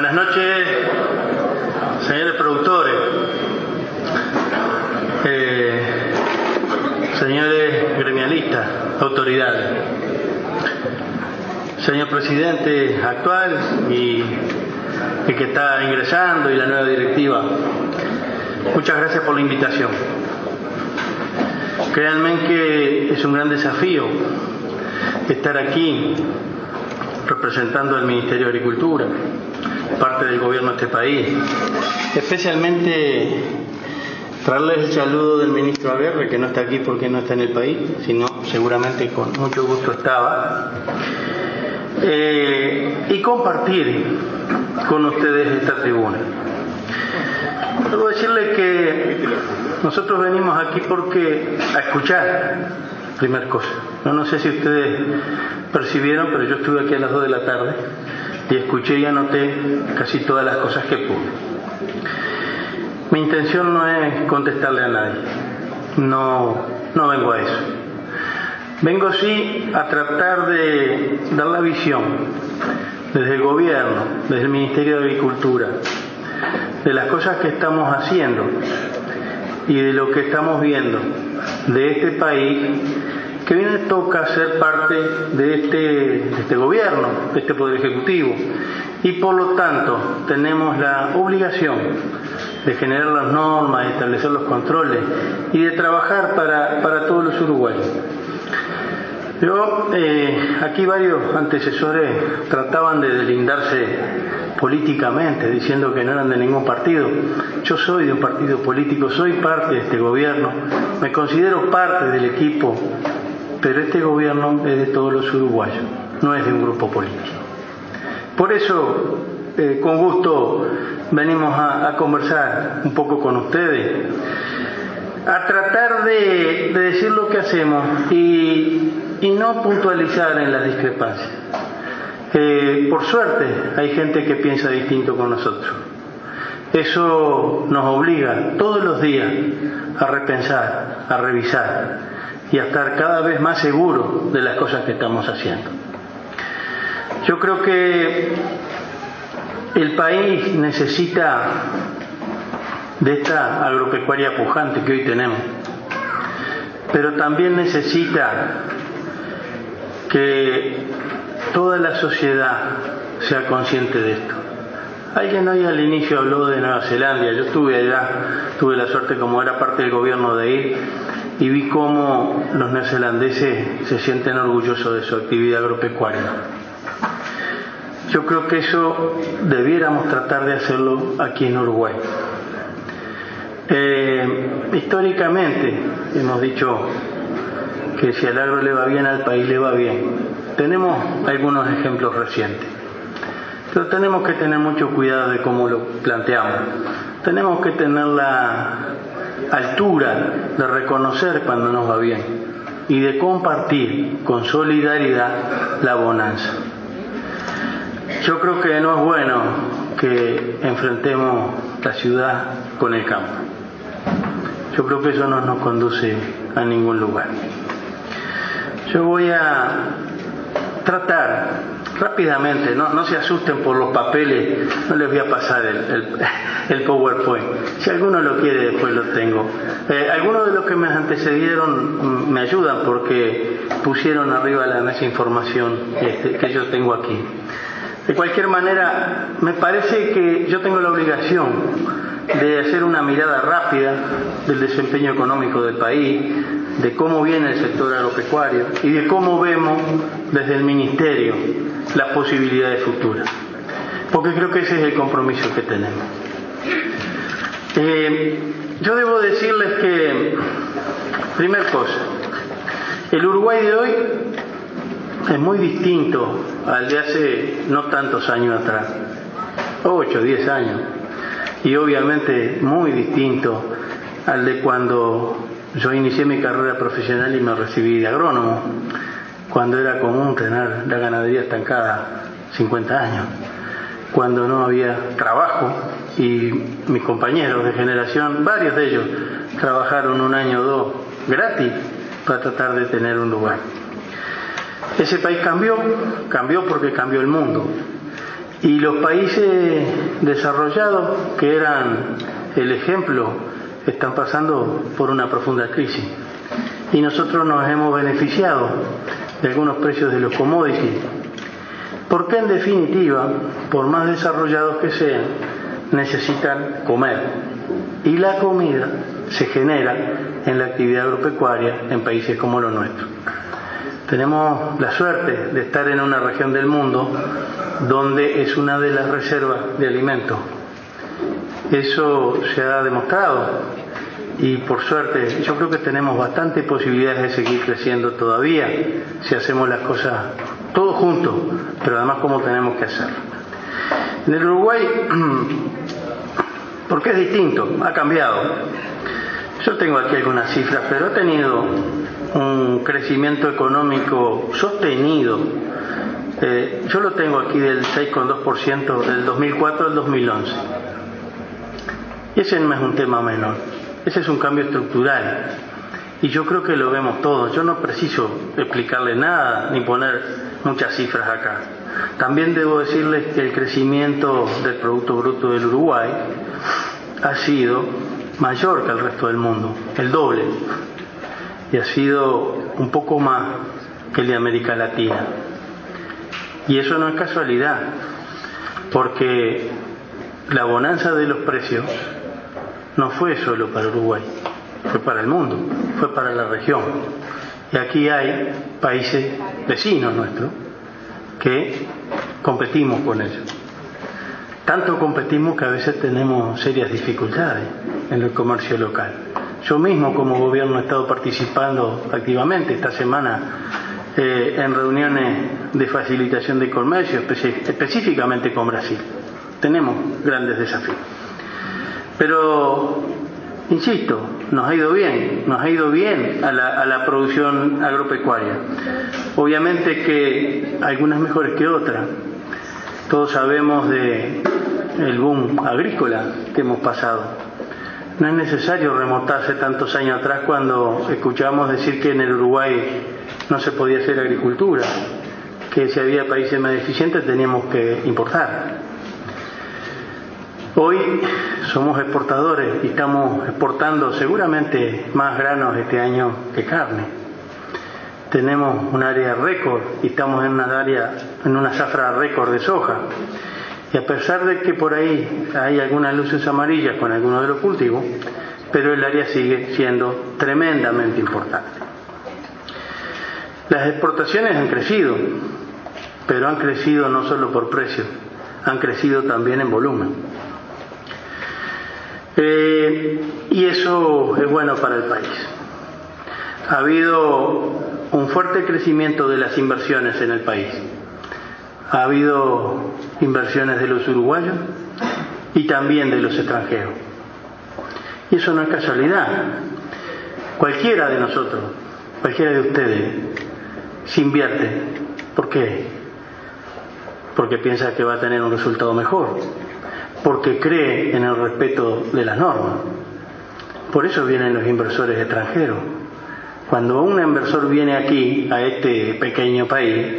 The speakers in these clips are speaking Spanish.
Buenas noches, señores productores, eh, señores gremialistas, autoridades, señor presidente actual y el que está ingresando y la nueva directiva. Muchas gracias por la invitación. Créanme que es un gran desafío estar aquí representando al Ministerio de Agricultura, parte del gobierno de este país, especialmente traerles el saludo del ministro Aguerre, que no está aquí porque no está en el país, sino seguramente con mucho gusto estaba, eh, y compartir con ustedes esta tribuna. Debo decirles que nosotros venimos aquí porque a escuchar, primer cosa. No, no sé si ustedes percibieron, pero yo estuve aquí a las 2 de la tarde y escuché y anoté casi todas las cosas que pude. Mi intención no es contestarle a nadie, no, no vengo a eso. Vengo sí a tratar de dar la visión desde el gobierno, desde el Ministerio de Agricultura, de las cosas que estamos haciendo y de lo que estamos viendo de este país que viene toca ser parte de este, de este gobierno, de este poder ejecutivo y por lo tanto tenemos la obligación de generar las normas, de establecer los controles y de trabajar para, para todos los uruguayos. Yo, eh, aquí varios antecesores trataban de delindarse políticamente, diciendo que no eran de ningún partido. Yo soy de un partido político, soy parte de este gobierno, me considero parte del equipo, pero este gobierno es de todos los uruguayos, no es de un grupo político. Por eso, eh, con gusto, venimos a, conversar un poco con ustedes, a tratar de, de decir lo que hacemos y, y no puntualizar en las discrepancias. Eh, por suerte hay gente que piensa distinto con nosotros. Eso nos obliga todos los días a repensar, a revisar y a estar cada vez más seguros de las cosas que estamos haciendo. Yo creo que el país necesita de esta agropecuaria pujante que hoy tenemos, pero también necesita que toda la sociedad sea consciente de esto. Alguien hoy al inicio habló de Nueva Zelanda, yo estuve allá, tuve la suerte como era parte del gobierno de ir y vi cómo los neozelandeses se sienten orgullosos de su actividad agropecuaria. Yo creo que eso debiéramos tratar de hacerlo aquí en Uruguay. Eh, históricamente hemos dicho que si al agro le va bien, al país le va bien. Tenemos algunos ejemplos recientes, pero tenemos que tener mucho cuidado de cómo lo planteamos. Tenemos que tener la altura de reconocer cuando nos va bien y de compartir con solidaridad la bonanza. Yo creo que no es bueno que enfrentemos la ciudad con el campo. Yo creo que eso no nos conduce a ningún lugar. Yo voy a tratar rápidamente, no, no, se asusten por los papeles, no les voy a pasar el, el, PowerPoint. Si alguno lo quiere, después lo tengo. Eh, algunos de los que me antecedieron me ayudan porque pusieron arriba la mesa información este, que yo tengo aquí. De cualquier manera, me parece que yo tengo la obligación de hacer una mirada rápida del desempeño económico del país, de cómo viene el sector agropecuario y de cómo vemos desde el Ministerio las posibilidades futuras. Porque creo que ese es el compromiso que tenemos. Eh, yo debo decirles que, primer cosa, el Uruguay de hoy es muy distinto al de hace no tantos años atrás, 8, 10 años, y obviamente muy distinto al de cuando yo inicié mi carrera profesional y me recibí de agrónomo, cuando era común tener la ganadería estancada 50 años, cuando no había trabajo y mis compañeros de generación, varios de ellos, trabajaron un año o dos gratis para tratar de tener un lugar. Ese país cambió, cambió porque cambió el mundo. Y los países desarrollados, que eran el ejemplo, están pasando por una profunda crisis. Y nosotros nos hemos beneficiado de algunos precios de los commodities, porque en definitiva, por más desarrollados que sean, necesitan comer. Y la comida se genera en la actividad agropecuaria en países como los nuestros. Tenemos la suerte de estar en una región del mundo donde es una de las reservas de alimentos. Eso se ha demostrado y por suerte yo creo que tenemos bastantes posibilidades de seguir creciendo todavía si hacemos las cosas todos juntos, pero además como tenemos que hacerlo. En el Uruguay, porque es distinto, ha cambiado. Yo tengo aquí algunas cifras, pero ha tenido un crecimiento económico sostenido. Eh, yo lo tengo aquí del 6,2% del 2004 al 2011. Y ese no es un tema menor, ese es un cambio estructural. Y yo creo que lo vemos todos. Yo no preciso explicarle nada ni poner muchas cifras acá. También debo decirles que el crecimiento del Producto Bruto del Uruguay ha sido mayor que el resto del mundo, el doble y ha sido un poco más que el de América Latina. Y eso no es casualidad, porque la bonanza de los precios no fue solo para Uruguay, fue para el mundo, fue para la región. Y aquí hay países vecinos nuestros que competimos con ellos. Tanto competimos que a veces tenemos serias dificultades en el comercio local. Yo mismo como gobierno he estado participando activamente esta semana eh, en reuniones de facilitación de comercio, específicamente con Brasil. Tenemos grandes desafíos. Pero, insisto, nos ha ido bien, nos ha ido bien a la, producción agropecuaria. Obviamente que algunas mejores que otras. Todos sabemos de el boom agrícola que hemos pasado no es necesario remontarse tantos años atrás cuando escuchábamos decir que en el Uruguay no se podía hacer agricultura, que si había países más deficientes teníamos que importar. Hoy somos exportadores y estamos exportando seguramente más granos este año que carne. Tenemos un área récord y estamos en una área, en una zafra récord de soja. Y a pesar de que por ahí hay algunas luces amarillas con algunos de los cultivos, pero el área sigue siendo tremendamente importante. Las exportaciones han crecido, pero han crecido no solo por precio, han crecido también en volumen. Eh, y eso es bueno para el país. Ha habido un fuerte crecimiento de las inversiones en el país. Ha habido inversiones de los uruguayos y también de los extranjeros. Y eso no es casualidad. Cualquiera de nosotros, cualquiera de ustedes, se invierte. ¿Por qué? Porque piensa que va a tener un resultado mejor, porque cree en el respeto de las normas. Por eso vienen los inversores extranjeros. Cuando un inversor viene aquí, a este pequeño país,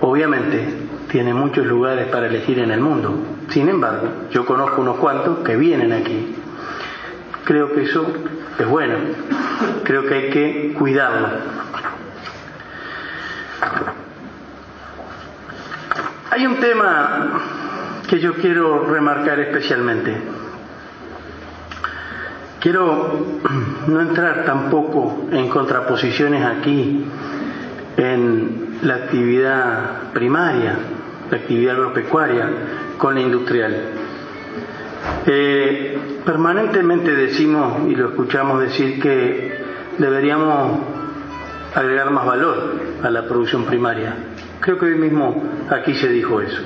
obviamente tiene muchos lugares para elegir en el mundo. Sin embargo, yo conozco unos cuantos que vienen aquí. Creo que eso es bueno. Creo que hay que cuidarlo. Hay un tema que yo quiero remarcar especialmente. Quiero no entrar tampoco en contraposiciones aquí en la actividad primaria, la actividad agropecuaria con la industrial. Eh, permanentemente decimos y lo escuchamos decir que deberíamos agregar más valor a la producción primaria. Creo que hoy mismo aquí se dijo eso.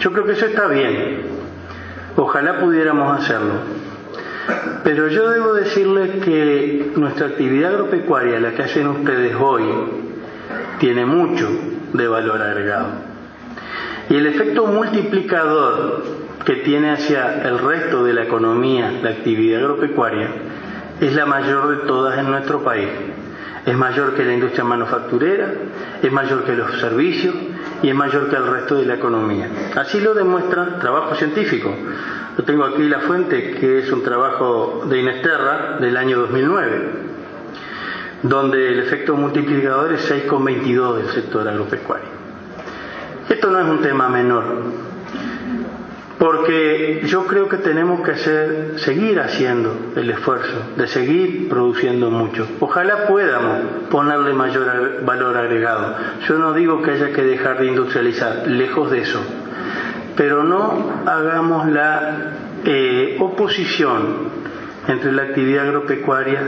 Yo creo que eso está bien. Ojalá pudiéramos hacerlo. Pero yo debo decirles que nuestra actividad agropecuaria, la que hacen ustedes hoy, tiene mucho de valor agregado. Y el efecto multiplicador que tiene hacia el resto de la economía la actividad agropecuaria es la mayor de todas en nuestro país. Es mayor que la industria manufacturera, es mayor que los servicios, y es mayor que el resto de la economía. Así lo demuestran trabajos científicos. Yo tengo aquí la fuente, que es un trabajo de Inesterra del año 2009, donde el efecto multiplicador es 6,22 del sector agropecuario. Esto no es un tema menor, porque yo creo que tenemos que hacer, seguir haciendo el esfuerzo de seguir produciendo mucho. Ojalá podamos ponerle mayor valor agregado. Yo no digo que haya que dejar de industrializar, lejos de eso. Pero no hagamos la eh, oposición entre la actividad agropecuaria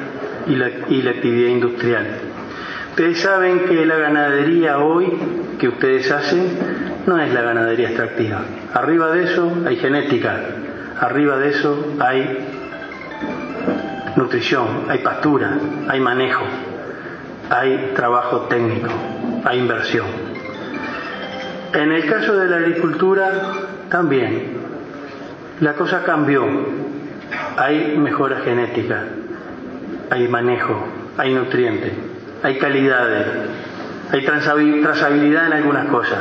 y la, y la actividad industrial. Ustedes saben que la ganadería hoy que ustedes hacen no es la ganadería extractiva. Arriba de eso hay genética, arriba de eso hay nutrición, hay pastura, hay manejo, hay trabajo técnico, hay inversión. En el caso de la agricultura también la cosa cambió. Hay mejora genética, hay manejo, hay nutrientes, hay calidades, hay trazabilidad en algunas cosas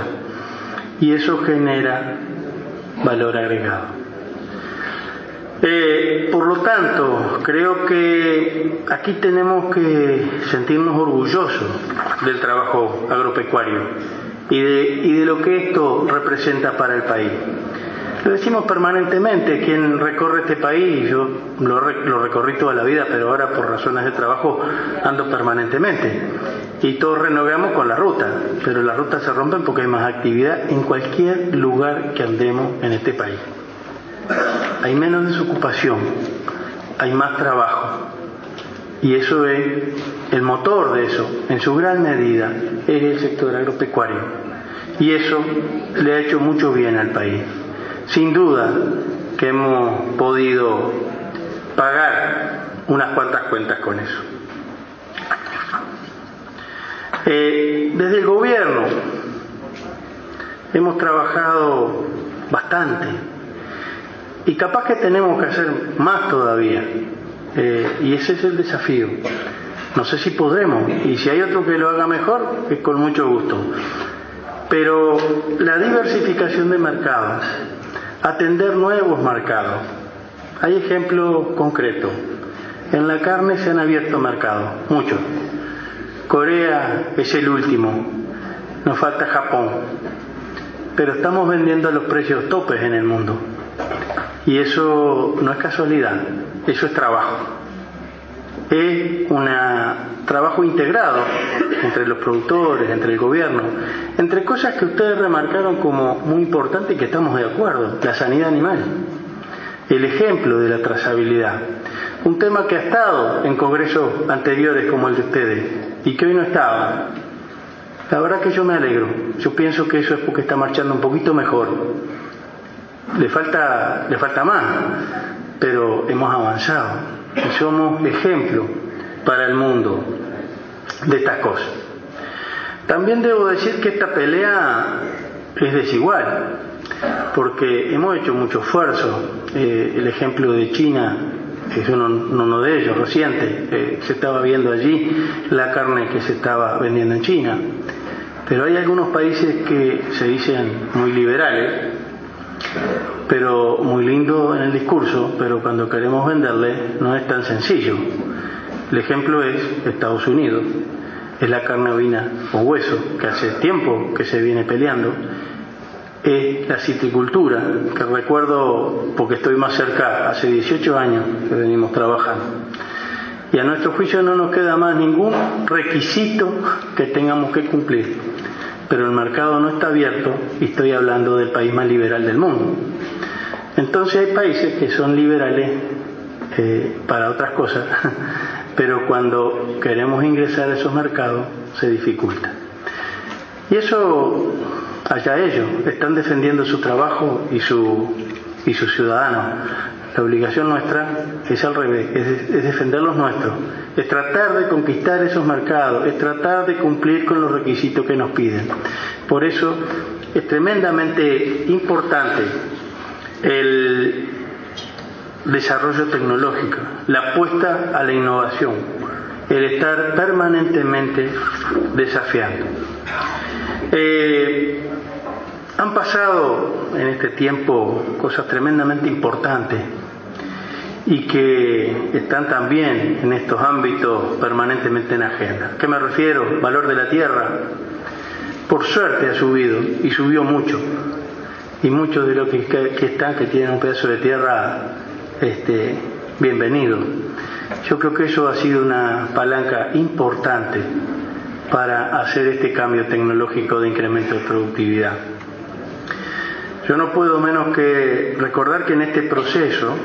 y eso genera valor agregado. Eh, por lo tanto, creo que aquí tenemos que sentirnos orgullosos del trabajo agropecuario y de, y de lo que esto representa para el país. Lo decimos permanentemente, quien recorre este país, yo lo, recorrí toda la vida, pero ahora por razones de trabajo ando permanentemente. Y todos renovamos con la ruta, pero las rutas se rompen porque hay más actividad en cualquier lugar que andemos en este país. Hay menos desocupación, hay más trabajo. Y eso es el motor de eso, en su gran medida, es el sector agropecuario. Y eso le ha hecho mucho bien al país. Sin duda que hemos podido pagar unas cuantas cuentas con eso. Eh, desde el gobierno hemos trabajado bastante y capaz que tenemos que hacer más todavía. Eh, y ese es el desafío. No sé si podremos y si hay otro que lo haga mejor, es con mucho gusto. Pero la diversificación de mercados, atender nuevos mercados. Hay ejemplos concretos. En la carne se han abierto mercados, muchos. Corea es el último, nos falta Japón, pero estamos vendiendo a los precios topes en el mundo. Y eso no es casualidad, eso es trabajo. Es un trabajo integrado entre los productores, entre el gobierno, entre cosas que ustedes remarcaron como muy importantes y que estamos de acuerdo, la sanidad animal, el ejemplo de la trazabilidad, un tema que ha estado en congresos anteriores como el de ustedes y que hoy no estaba. La verdad que yo me alegro, yo pienso que eso es porque está marchando un poquito mejor. Le falta más, pero hemos avanzado y somos ejemplo para el mundo de estas cosas. También debo decir que esta pelea es desigual, porque hemos hecho mucho esfuerzo. Eh, el ejemplo de China es uno, de ellos, reciente. Eh, se estaba viendo allí la carne que se estaba vendiendo en China. Pero hay algunos países que se dicen muy liberales, pero muy lindo en el discurso, pero cuando queremos venderle no es tan sencillo. El ejemplo es Estados Unidos es la carne ovina o hueso, que hace tiempo que se viene peleando, es la citricultura, que recuerdo porque estoy más cerca, hace 18 años que venimos trabajando. Y a nuestro juicio no nos queda más ningún requisito que tengamos que cumplir. Pero el mercado no está abierto y estoy hablando del país más liberal del mundo. Entonces hay países que son liberales eh, para otras cosas, pero cuando queremos ingresar a esos mercados se dificulta. Y eso, allá ellos, están defendiendo su trabajo y su, y sus ciudadanos. La obligación nuestra es al revés, es, defender los nuestros, es tratar de conquistar esos mercados, es tratar de cumplir con los requisitos que nos piden. Por eso es tremendamente importante el, desarrollo tecnológico, la apuesta a la innovación, el estar permanentemente desafiando. Eh, Han pasado en este tiempo cosas tremendamente importantes y que están también en estos ámbitos permanentemente en agenda. ¿Qué me refiero? Valor de la tierra. Por suerte ha subido y subió mucho. Y muchos de los que, están, que tienen un pedazo de tierra, este, bienvenido. Yo creo que eso ha sido una palanca importante para hacer este cambio tecnológico de incremento de productividad. Yo no puedo menos que recordar que en este proceso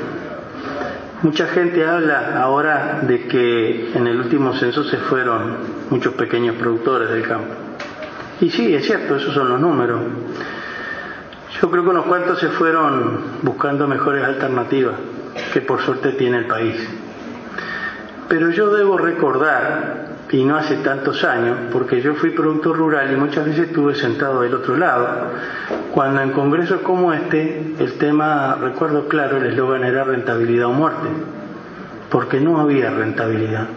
mucha gente habla ahora de que en el último censo se fueron muchos pequeños productores del campo. Y sí, es cierto, esos son los números. Yo creo que unos cuantos se fueron buscando mejores alternativas que por suerte tiene el país. Pero yo debo recordar y no hace tantos años, porque yo fui productor rural y muchas veces estuve sentado del otro lado, cuando en congresos como este el tema, recuerdo claro, el eslogan era rentabilidad o muerte, porque no había rentabilidad.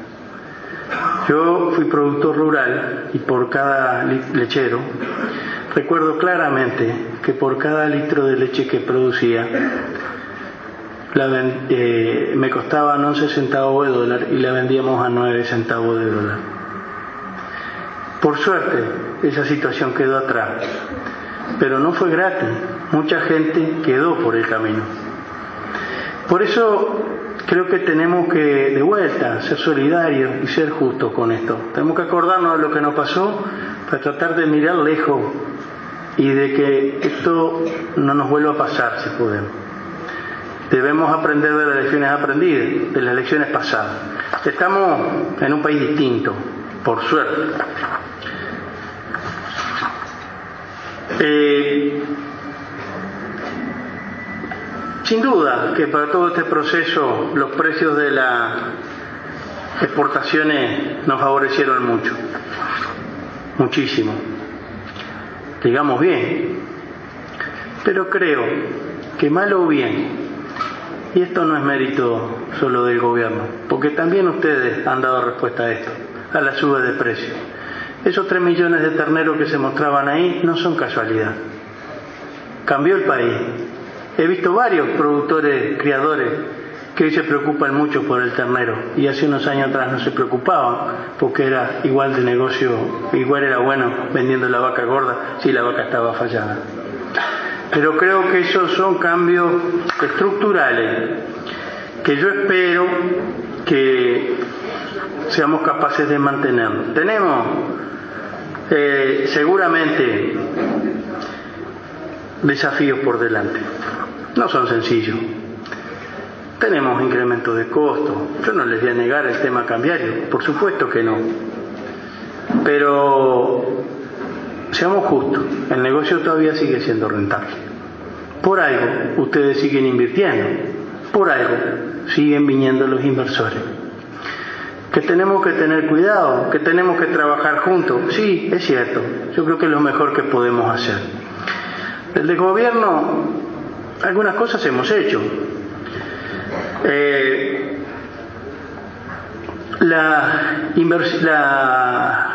Yo fui productor rural y por cada lechero, recuerdo claramente que por cada litro de leche que producía, eh, me costaban 11 centavos de dólar y la vendíamos a 9 centavos de dólar. Por suerte, esa situación quedó atrás, pero no fue gratis, mucha gente quedó por el camino. Por eso creo que tenemos que, de vuelta, ser solidarios y ser justos con esto. Tenemos que acordarnos de lo que nos pasó para tratar de mirar lejos y de que esto no nos vuelva a pasar si podemos. Debemos aprender de las lecciones aprendidas, de las lecciones pasadas. Estamos en un país distinto, por suerte. Eh, sin duda que para todo este proceso los precios de las exportaciones nos favorecieron mucho, muchísimo, digamos bien, pero creo que mal o bien y esto no es mérito solo del gobierno, porque también ustedes han dado respuesta a esto, a la suba de precios. Esos tres millones de terneros que se mostraban ahí no son casualidad. Cambió el país. He visto varios productores, criadores, que hoy se preocupan mucho por el ternero y hace unos años atrás no se preocupaban porque era igual de negocio, igual era bueno vendiendo la vaca gorda si la vaca estaba fallada. Pero creo que esos son cambios estructurales que yo espero que seamos capaces de mantener. Tenemos eh, seguramente desafíos por delante. No son sencillos. Tenemos incremento de costos. Yo no les voy a negar el tema cambiario, por supuesto que no. Pero seamos justos, el negocio todavía sigue siendo rentable. Por algo ustedes siguen invirtiendo, por algo siguen viniendo los inversores. Que tenemos que tener cuidado, que tenemos que trabajar juntos, sí, es cierto, yo creo que es lo mejor que podemos hacer. Desde el gobierno algunas cosas hemos hecho. Eh, la, la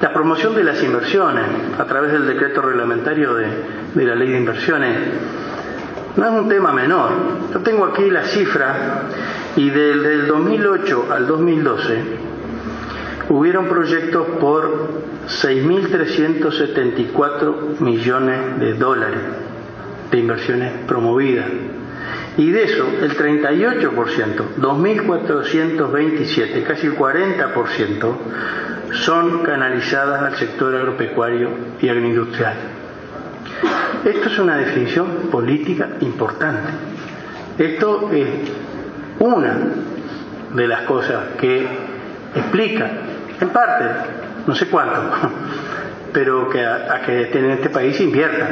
la promoción de las inversiones a través del decreto reglamentario de, la ley de inversiones no es un tema menor. Yo tengo aquí la cifra y desde el 2008 al 2012 hubieron proyectos por 6.374 millones de dólares de inversiones promovidas. Y de eso, el 38%, 2.427, casi el 40%, son canalizadas al sector agropecuario y agroindustrial. Esto es una definición política importante. Esto es una de las cosas que explica, en parte, no sé cuánto, pero que a, que en este país invierta.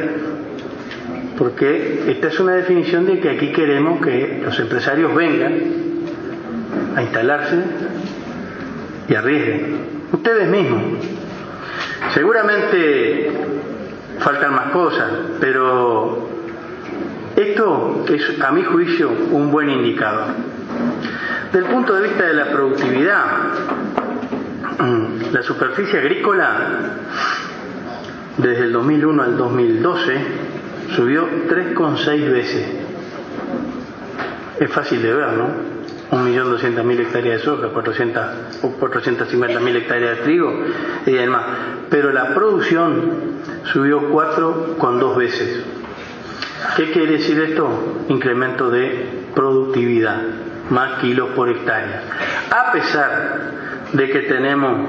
Porque esta es una definición de que aquí queremos que los empresarios vengan a instalarse y arriesguen ustedes mismos. Seguramente faltan más cosas, pero esto es, a mi juicio, un buen indicador. Del punto de vista de la productividad, la superficie agrícola desde el 2001 al 2012 subió 3,6 veces. Es fácil de ver, ¿no? 1.200.000 hectáreas de soja, 400, 450.000 hectáreas de trigo y demás. Pero la producción subió 4,2 veces. ¿Qué quiere decir esto? Incremento de productividad, más kilos por hectárea. A pesar de que tenemos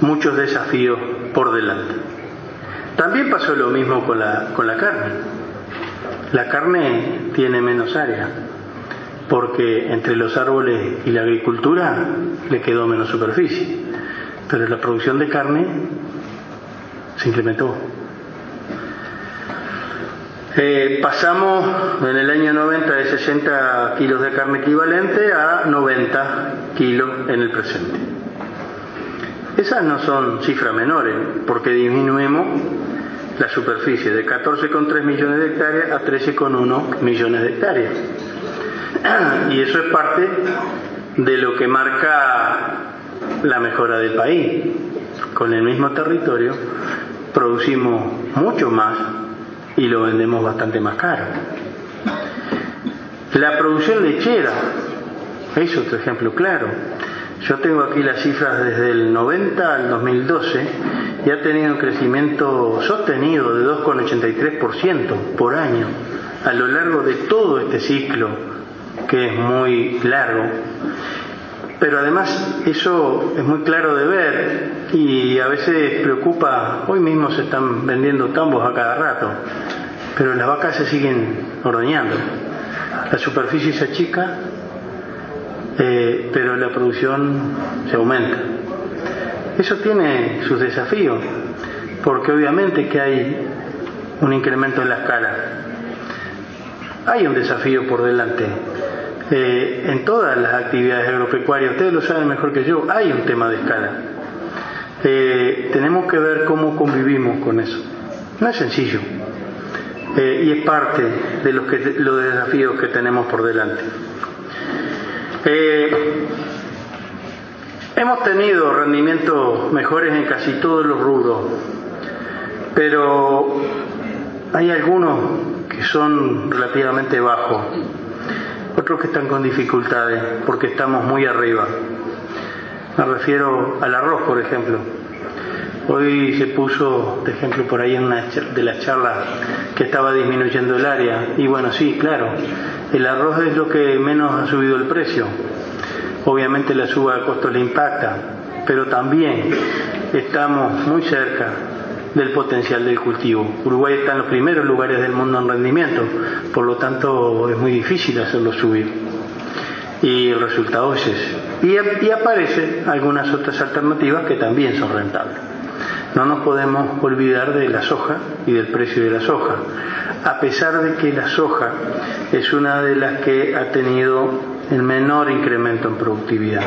muchos desafíos por delante. También pasó lo mismo con la, con la carne. La carne tiene menos área, porque entre los árboles y la agricultura le quedó menos superficie, pero la producción de carne se incrementó. Eh, pasamos en el año 90 de 60 kilos de carne equivalente a 90 kilos en el presente. Esas no son cifras menores, porque disminuimos la superficie de 14,3 millones de hectáreas a 13,1 millones de hectáreas. Y eso es parte de lo que marca la mejora del país. Con el mismo territorio producimos mucho más y lo vendemos bastante más caro. La producción lechera es otro ejemplo claro. Yo tengo aquí las cifras desde el 90 al 2012 y ha tenido un crecimiento sostenido de 2,83% por año a lo largo de todo este ciclo, que es muy largo. Pero además eso es muy claro de ver y a veces preocupa, hoy mismo se están vendiendo tambos a cada rato, pero las vacas se siguen ordeñando. La superficie se achica, eh, pero la producción se aumenta. Eso tiene sus desafíos, porque obviamente que hay un incremento en la escala. Hay un desafío por delante. Eh, en todas las actividades agropecuarias, ustedes lo saben mejor que yo, hay un tema de escala. Eh, tenemos que ver cómo convivimos con eso. No es sencillo. y es parte de los, que, los desafíos que tenemos por delante. Eh, hemos tenido rendimientos mejores en casi todos los rubros, pero hay algunos que son relativamente bajos, otros que están con dificultades porque estamos muy arriba. Me refiero al arroz, por ejemplo. Hoy se puso de ejemplo por ahí en una de las charlas que estaba disminuyendo el área. Y bueno, sí, claro, el arroz es lo que menos ha subido el precio. Obviamente la suba de costos le impacta, pero también estamos muy cerca del potencial del cultivo. Uruguay está en los primeros lugares del mundo en rendimiento, por lo tanto es muy difícil hacerlo subir. Y el resultado es ese. Y, y aparecen algunas otras alternativas que también son rentables. No nos podemos olvidar de la soja y del precio de la soja, a pesar de que la soja es una de las que ha tenido el menor incremento en productividad.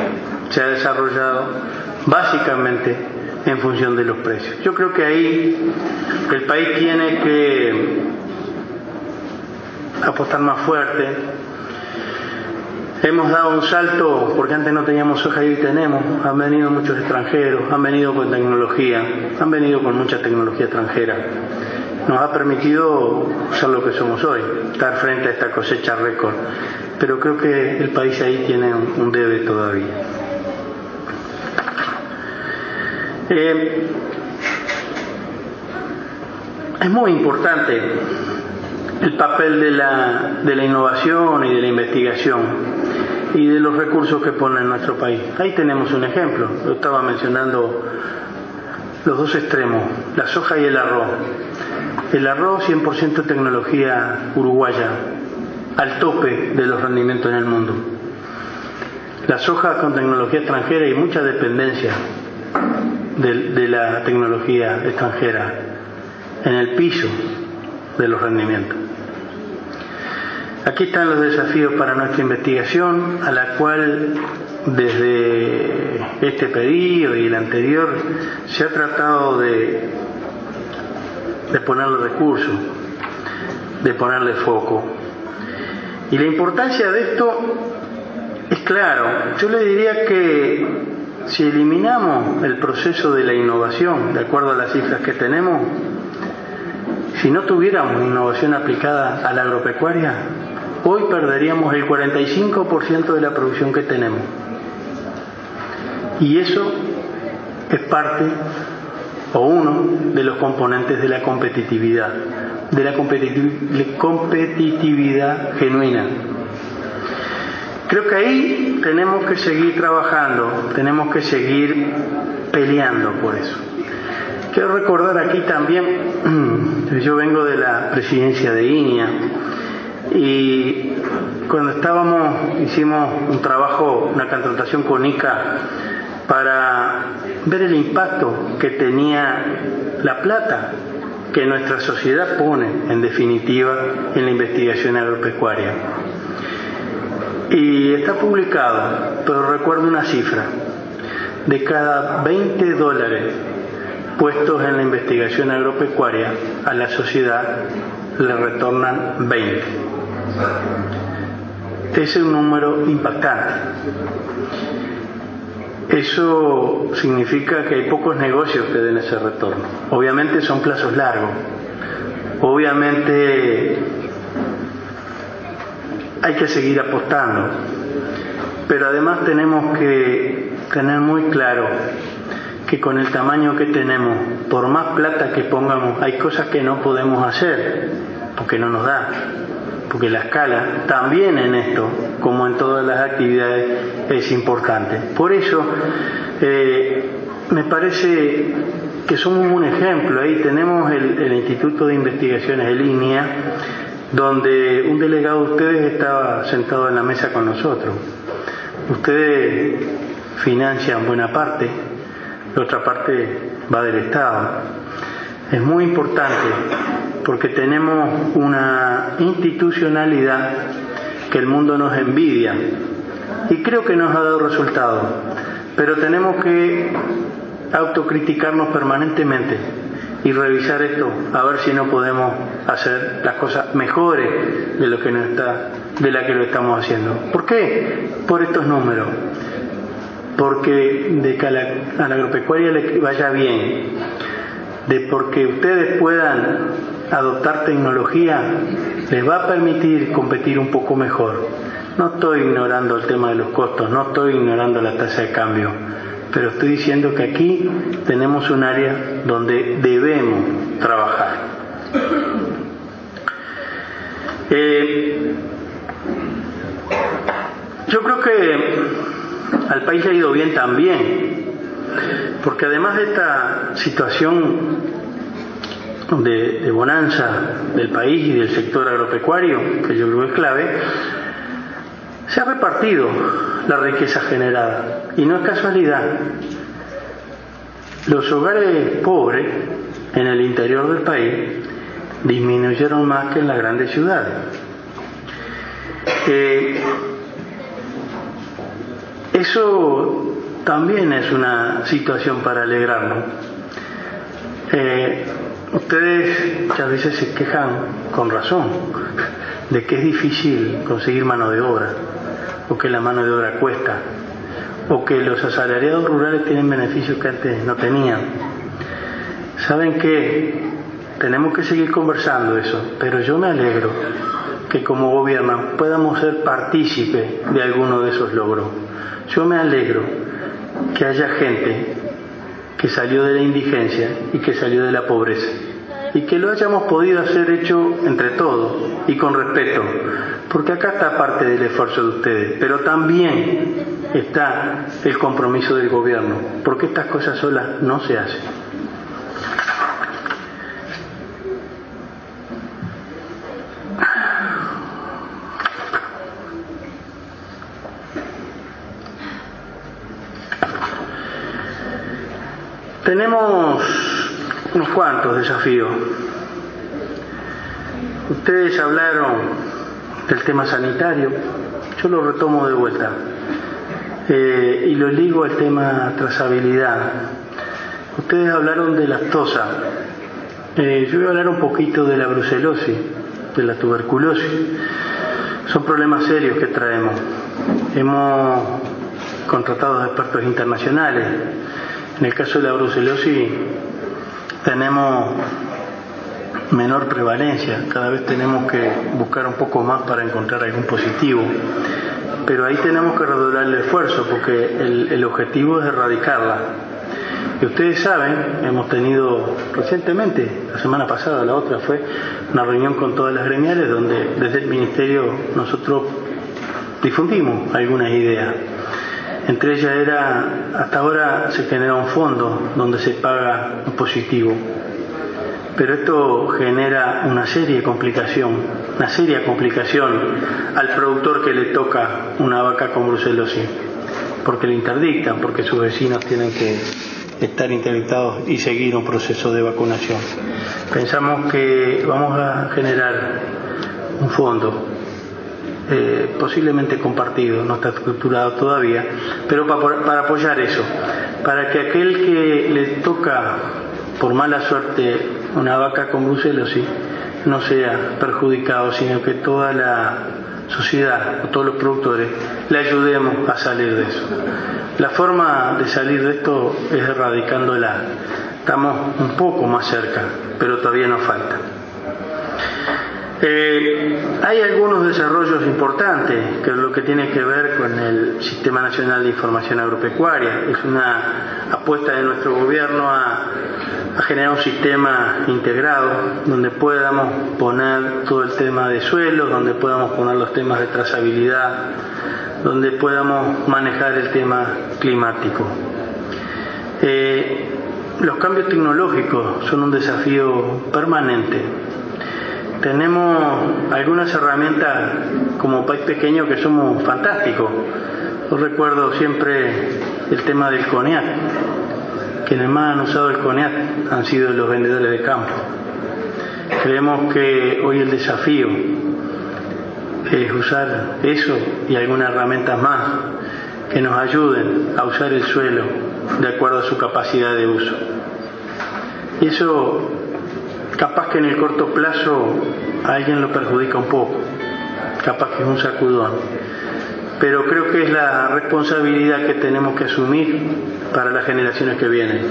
Se ha desarrollado básicamente en función de los precios. Yo creo que ahí el país tiene que apostar más fuerte, Hemos dado un salto porque antes no teníamos soja y hoy tenemos. Han venido muchos extranjeros, han venido con tecnología, han venido con mucha tecnología extranjera. Nos ha permitido ser lo que somos hoy, estar frente a esta cosecha récord. Pero creo que el país ahí tiene un debe todavía. Eh, es muy importante el papel de la, de la innovación y de la investigación y de los recursos que pone en nuestro país. Ahí tenemos un ejemplo, lo estaba mencionando los dos extremos, la soja y el arroz. El arroz 100% tecnología uruguaya, al tope de los rendimientos en el mundo. La soja con tecnología extranjera y mucha dependencia de, la tecnología extranjera en el piso de los rendimientos. Aquí están los desafíos para nuestra investigación, a la cual desde este pedido y el anterior se ha tratado de, de ponerle recursos, de ponerle foco. Y la importancia de esto es claro. Yo le diría que si eliminamos el proceso de la innovación, de acuerdo a las cifras que tenemos, si no tuviéramos innovación aplicada a la agropecuaria, hoy perderíamos el 45% de la producción que tenemos. Y eso es parte o uno de los componentes de la competitividad, de la competitividad genuina. Creo que ahí tenemos que seguir trabajando, tenemos que seguir peleando por eso. Quiero recordar aquí también, yo vengo de la presidencia de INIA y cuando estábamos, hicimos un trabajo, una contratación con ICA para ver el impacto que tenía la plata que nuestra sociedad pone, en definitiva, en la investigación agropecuaria. Y está publicado, pero recuerdo una cifra, de cada 20 dólares puestos en la investigación agropecuaria, a la sociedad le retornan 20. Ese es un número impactante. Eso significa que hay pocos negocios que den ese retorno. Obviamente son plazos largos. Obviamente hay que seguir apostando. Pero además tenemos que tener muy claro que con el tamaño que tenemos, por más plata que pongamos, hay cosas que no podemos hacer porque no nos da porque la escala también en esto, como en todas las actividades, es importante. Por eso, eh, me parece que somos un ejemplo. Ahí tenemos el, Instituto de Investigaciones de Línea, donde un delegado de ustedes estaba sentado en la mesa con nosotros. Ustedes financian buena parte, la otra parte va del Estado. Es muy importante porque tenemos una institucionalidad que el mundo nos envidia y creo que nos ha dado resultados, pero tenemos que autocriticarnos permanentemente y revisar esto a ver si no podemos hacer las cosas mejores de lo que nos está de la que lo estamos haciendo. ¿Por qué? Por estos números. Porque de que a la, la agropecuaria le vaya bien, de porque ustedes puedan adoptar tecnología, les va a permitir competir un poco mejor. No estoy ignorando el tema de los costos, no estoy ignorando la tasa de cambio, pero estoy diciendo que aquí tenemos un área donde debemos trabajar. Eh, yo creo que al país ha ido bien también porque además de esta situación de, bonanza del país y del sector agropecuario, que yo creo es clave, se ha repartido la riqueza generada. Y no es casualidad. Los hogares pobres en el interior del país disminuyeron más que en las grandes ciudades. Eh, eso también es una situación para alegrarnos. Eh, ustedes muchas veces se quejan con razón de que es difícil conseguir mano de obra, o que la mano de obra cuesta, o que los asalariados rurales tienen beneficios que antes no tenían. ¿Saben qué? Tenemos que seguir conversando eso, pero yo me alegro que como gobierno podamos ser partícipe de alguno de esos logros. Yo me alegro que haya gente que salió de la indigencia y que salió de la pobreza. Y que lo hayamos podido hacer hecho entre todos y con respeto. Porque acá está parte del esfuerzo de ustedes, pero también está el compromiso del gobierno. Porque estas cosas solas no se hacen. Tenemos cuantos desafíos. Ustedes hablaron del tema sanitario, yo lo retomo de vuelta eh, y lo ligo al tema trazabilidad. Ustedes hablaron de lactosa, eh, yo voy a hablar un poquito de la brucelosis, de la tuberculosis. Son problemas serios que traemos. Hemos con tratados de expertos internacionales. En el caso de la brucelosis tenemos menor prevalencia, cada vez tenemos que buscar un poco más para encontrar algún positivo, pero ahí tenemos que redoblar el esfuerzo porque el, objetivo es erradicarla. Y ustedes saben, hemos tenido recientemente, la semana pasada, la otra fue una reunión con todas las gremiales donde desde el Ministerio nosotros difundimos algunas ideas. Entre ellas era, hasta ahora se genera un fondo donde se paga un positivo, pero esto genera una serie de complicación, una seria complicación al productor que le toca una vaca con brucelosis, porque le interdictan, porque sus vecinos tienen que estar interdictados y seguir un proceso de vacunación. Pensamos que vamos a generar un fondo eh, posiblemente compartido, no está estructurado todavía, pero para, para apoyar eso, para que aquel que le toca por mala suerte una vaca con brucelosis no sea perjudicado, sino que toda la sociedad o todos los productores le ayudemos a salir de eso. La forma de salir de esto es erradicándola. Estamos un poco más cerca, pero todavía nos falta. Eh, hay algunos desarrollos importantes, que es lo que tiene que ver con el Sistema Nacional de Información Agropecuaria. Es una apuesta de nuestro gobierno a, generar un sistema integrado donde podamos poner todo el tema de suelos, donde podamos poner los temas de trazabilidad, donde podamos manejar el tema climático. Eh, los cambios tecnológicos son un desafío permanente tenemos algunas herramientas como país pequeño que somos fantásticos. Yo recuerdo siempre el tema del CONEAT. Quienes más han usado el CONEAT han sido los vendedores de campo. Creemos que hoy el desafío es usar eso y algunas herramientas más que nos ayuden a usar el suelo de acuerdo a su capacidad de uso. Y eso Capaz que en el corto plazo a alguien lo perjudica un poco, capaz que es un sacudón, pero creo que es la responsabilidad que tenemos que asumir para las generaciones que vienen.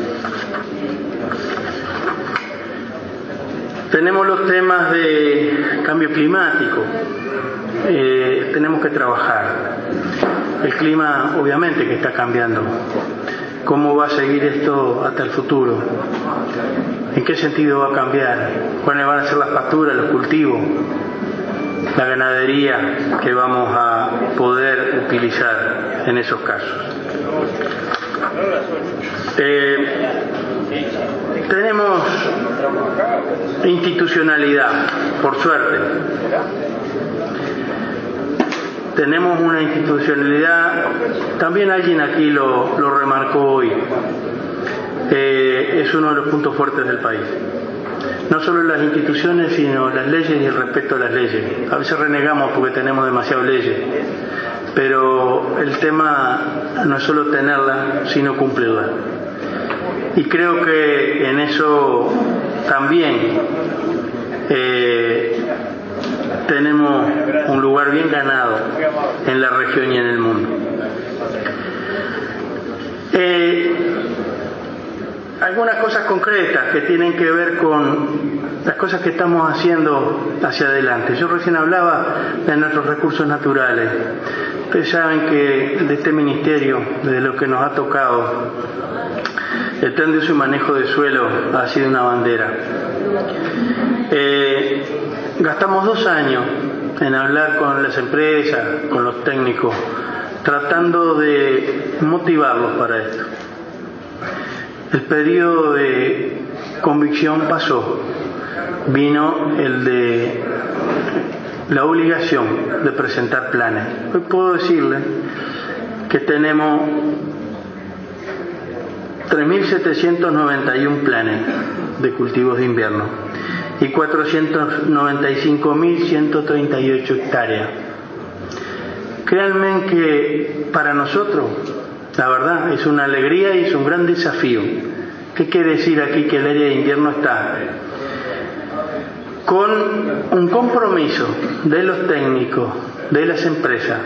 Tenemos los temas de cambio climático, eh, tenemos que trabajar. El clima obviamente que está cambiando. ¿Cómo va a seguir esto hasta el futuro? ¿En qué sentido va a cambiar? ¿Cuáles van a ser las pasturas, los cultivos, la ganadería que vamos a poder utilizar en esos casos? Eh, tenemos institucionalidad, por suerte. Tenemos una institucionalidad, también alguien aquí lo, lo remarcó hoy, eh, es uno de los puntos fuertes del país. No solo las instituciones, sino las leyes y el respeto a las leyes. A veces renegamos porque tenemos demasiadas leyes, pero el tema no es solo tenerlas, sino cumplirlas. Y creo que en eso también eh, tenemos un lugar bien ganado en la región y en el mundo. Eh, algunas cosas concretas que tienen que ver con las cosas que estamos haciendo hacia adelante. Yo recién hablaba de nuestros recursos naturales. Ustedes saben que de este ministerio, de lo que nos ha tocado, el plan de uso y manejo de suelo ha sido una bandera. Eh, gastamos dos años en hablar con las empresas, con los técnicos, tratando de motivarlos para esto. El periodo de convicción pasó, vino el de la obligación de presentar planes. Hoy puedo decirle que tenemos 3.791 planes de cultivos de invierno y 495.138 hectáreas. Créanme que para nosotros la verdad, es una alegría y es un gran desafío. ¿Qué quiere decir aquí que el área de invierno está? Con un compromiso de los técnicos, de las empresas,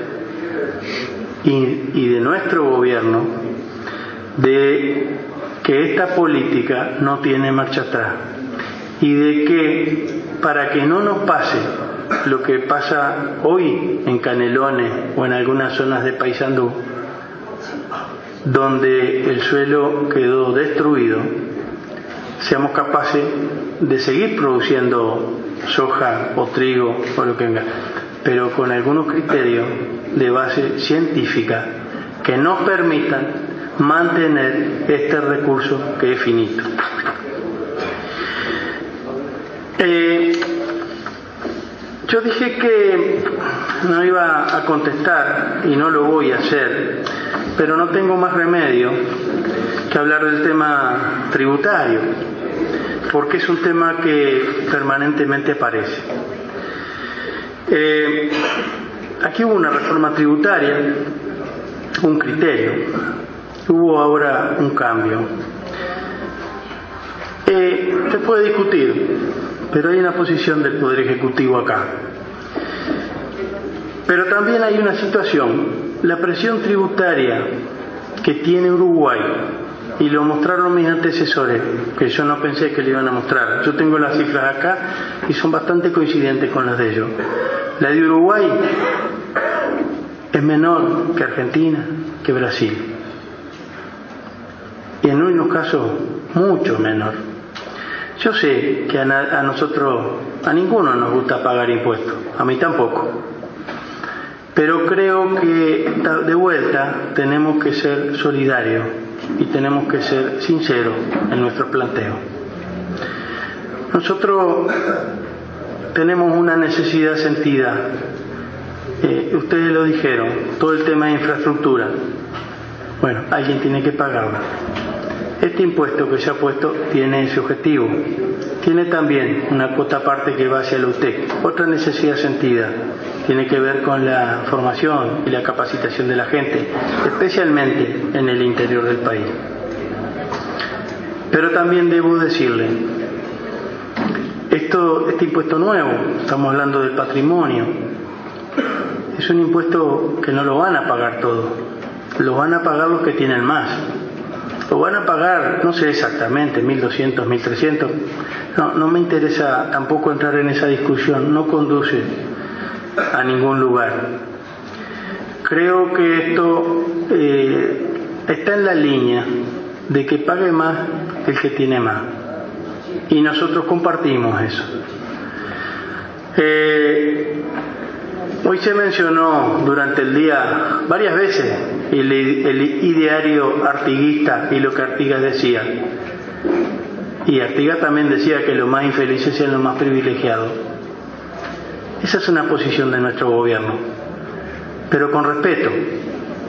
y, de nuestro gobierno de que esta política no tiene marcha atrás y de que para que no nos pase lo que pasa hoy en Canelones o en algunas zonas de Paysandú, donde el suelo quedó destruido, seamos capaces de seguir produciendo soja o trigo o lo que venga, pero con algunos criterios de base científica que nos permitan mantener este recurso que es finito. Eh, yo dije que no iba a contestar y no lo voy a hacer, pero no tengo más remedio que hablar del tema tributario, porque es un tema que permanentemente aparece. Eh, aquí hubo una reforma tributaria, un criterio, hubo ahora un cambio. Eh, se puede discutir, pero hay una posición del Poder Ejecutivo acá. Pero también hay una situación, la presión tributaria que tiene Uruguay, y lo mostraron mis antecesores, que yo no pensé que le iban a mostrar. Yo tengo las cifras acá y son bastante coincidentes con las de ellos. La de Uruguay es menor que Argentina, que Brasil. Y en unos casos mucho menor. Yo sé que a, nosotros, a ninguno nos gusta pagar impuestos, a mí tampoco. Pero creo que de vuelta tenemos que ser solidarios y tenemos que ser sinceros en nuestro planteo. Nosotros tenemos una necesidad sentida, eh, ustedes lo dijeron, todo el tema de infraestructura. Bueno, alguien tiene que pagarlo. Este impuesto que se ha puesto tiene ese objetivo. Tiene también una cuota aparte que va hacia la UTEC. Otra necesidad sentida tiene que ver con la formación y la capacitación de la gente, especialmente en el interior del país. Pero también debo decirle, esto, este impuesto nuevo, estamos hablando del patrimonio, es un impuesto que no lo van a pagar todos, lo van a pagar los que tienen más lo van a pagar, no sé exactamente, 1.200, 1.300. No, no me interesa tampoco entrar en esa discusión, no conduce a ningún lugar. Creo que esto eh, está en la línea de que pague más el que tiene más. Y nosotros compartimos eso. Eh, Hoy se mencionó durante el día varias veces el, ideario artiguista y lo que Artigas decía. Y Artigas también decía que los más infelices sean los más privilegiados. Esa es una posición de nuestro gobierno, pero con respeto.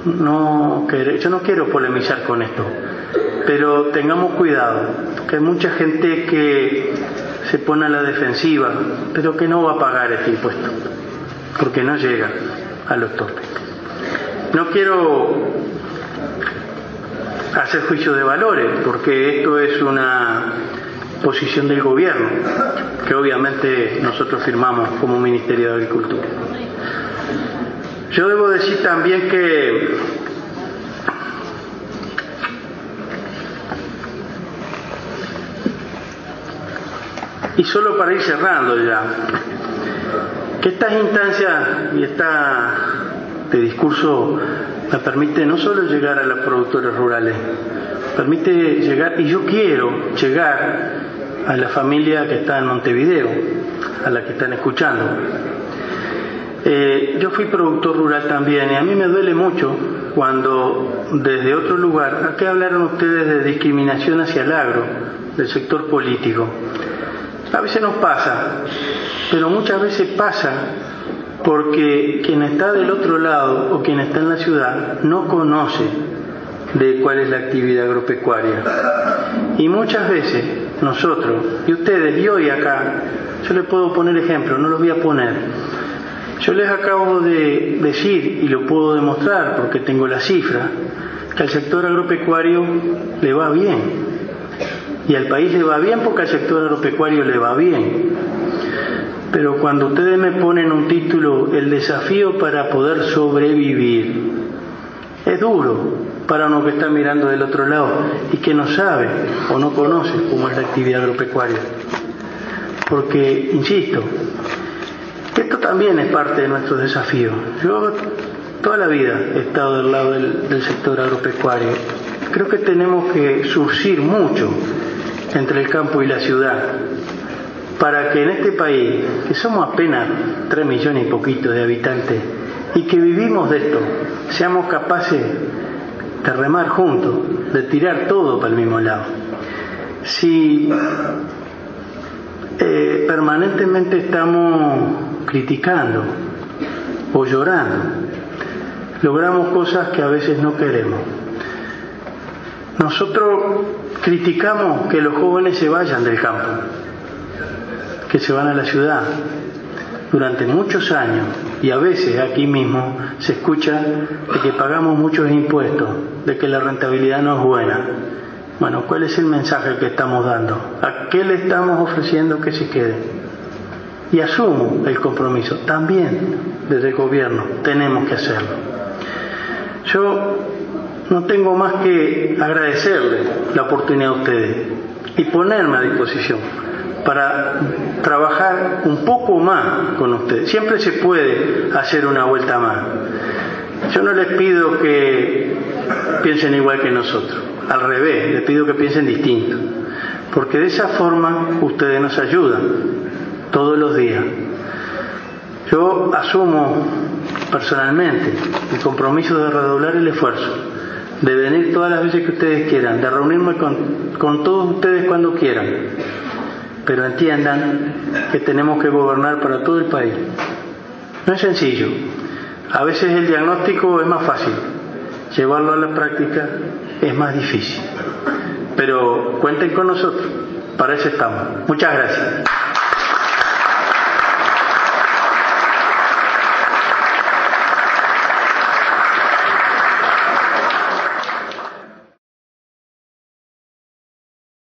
No, yo no quiero polemizar con esto, pero tengamos cuidado, que hay mucha gente que se pone a la defensiva, pero que no va a pagar este impuesto porque no llega a los topes. No quiero hacer juicio de valores, porque esto es una posición del gobierno, que obviamente nosotros firmamos como Ministerio de Agricultura. Yo debo decir también que y solo para ir cerrando ya, que estas instancias y esta de discurso me permite no solo llegar a los productores rurales, permite llegar, y yo quiero llegar a la familia que está en Montevideo, a la que están escuchando. Eh, yo fui productor rural también y a mí me duele mucho cuando desde otro lugar, ¿a qué hablaron ustedes de discriminación hacia el agro, del sector político? A veces nos pasa, pero muchas veces pasa porque quien está del otro lado o quien está en la ciudad no conoce de cuál es la actividad agropecuaria. Y muchas veces nosotros, y ustedes, y hoy acá, yo les puedo poner ejemplos, no los voy a poner. Yo les acabo de decir, y lo puedo demostrar porque tengo la cifra, que al sector agropecuario le va bien y al país le va bien porque al sector agropecuario le va bien. Pero cuando ustedes me ponen un título, el desafío para poder sobrevivir, Es duro para uno que está mirando del otro lado y que no sabe o no conoce cómo es la actividad agropecuaria. Porque, insisto, esto también es parte de nuestro desafío. Yo toda la vida he estado del lado del, sector agropecuario. Creo que tenemos que surcir mucho entre el campo y la ciudad para que en este país, que somos apenas tres millones y poquito de habitantes, y que vivimos de esto, seamos capaces de remar juntos, de tirar todo para el mismo lado. Si eh, permanentemente estamos criticando o llorando, logramos cosas que a veces no queremos. Nosotros criticamos que los jóvenes se vayan del campo, que se van a la ciudad. Durante muchos años, y a veces aquí mismo, se escucha de que pagamos muchos impuestos, de que la rentabilidad no es buena. Bueno, ¿cuál es el mensaje que estamos dando? ¿A qué le estamos ofreciendo que se quede? Y asumo el compromiso. También desde el gobierno tenemos que hacerlo. Yo no tengo más que agradecerle la oportunidad a ustedes y ponerme a disposición para trabajar un poco más con ustedes. Siempre se puede hacer una vuelta más. Yo no les pido que piensen igual que nosotros, al revés, les pido que piensen distinto, porque de esa forma ustedes nos ayudan todos los días. Yo asumo personalmente el compromiso de redoblar el esfuerzo, de venir todas las veces que ustedes quieran, de reunirme con, con todos ustedes cuando quieran, pero entiendan que tenemos que gobernar para todo el país. No es sencillo. A veces el diagnóstico es más fácil, llevarlo a la práctica es más difícil. Pero cuenten con nosotros, para eso estamos. Muchas gracias.